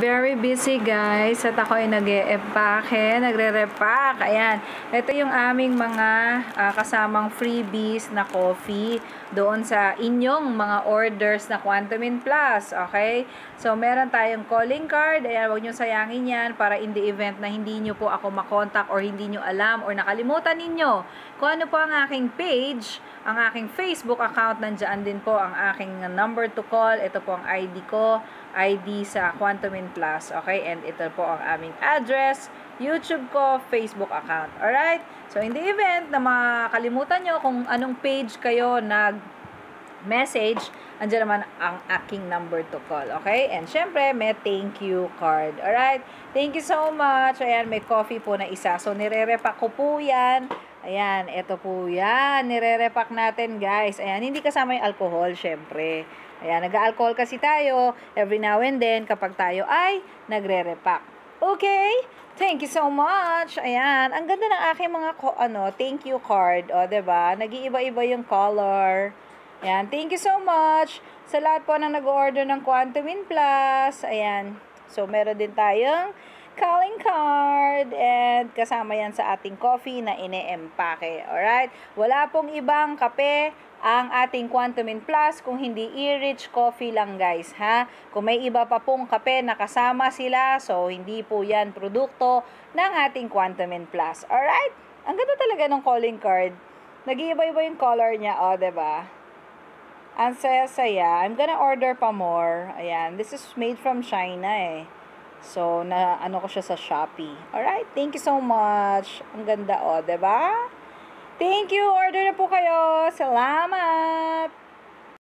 Very busy guys at ako ay nag empake nagre-repack. Ayan, ito yung aming mga ah, kasamang freebies na coffee doon sa inyong mga orders na Quantumin Plus. Okay? So, meron tayong calling card. Ayan, huwag nyo sayangin yan para in the event na hindi nyo po ako makontak or hindi nyo alam or nakalimutan ninyo kung ano po ang aking page, ang aking Facebook account, nandiyan din po ang aking number to call. Ito po ang ID ko, ID sa Quantumin Plus. Okay? And ito po ang aming address, YouTube ko, Facebook account. Alright? So, in the event na makalimutan nyo kung anong page kayo nag message, andyan naman ang aking number to call. Okay? And syempre, may thank you card. Alright? Thank you so much. Ayan, may coffee po na isa. So, nire-repack ko po yan. Ayan, ito po yan. Nire-repack natin, guys. Ayan, hindi kasama yung alcohol, syempre. Ayan, nag-alcohol kasi tayo every now and then kapag tayo ay nagre-repack. Okay? Thank you so much. Ayan, ang ganda ng aking mga ano, thank you card. O, ba? Nag-iiba-iba yung color. Ayan, thank you so much sa lahat po na nag-order ng Quantumin Plus. Ayan. So, meron din tayong calling card and kasama yan sa ating coffee na ine-empake. Alright? Wala pong ibang kape ang ating Quantumin Plus kung hindi e-rich coffee lang guys ha. Kung may iba pa pong kape na kasama sila, so hindi po yan produkto ng ating Quantumin Plus. Alright? Ang ganda talaga ng calling card. Nag-iiba-iba yung color niya, o, oh, ba? Ang saya-saya. I'm gonna order pa more. Ayan. This is made from China eh. So, na ano ko siya sa Shopee. Alright. Thank you so much. Ang ganda o, oh, ba? Thank you. Order na po kayo. Salamat.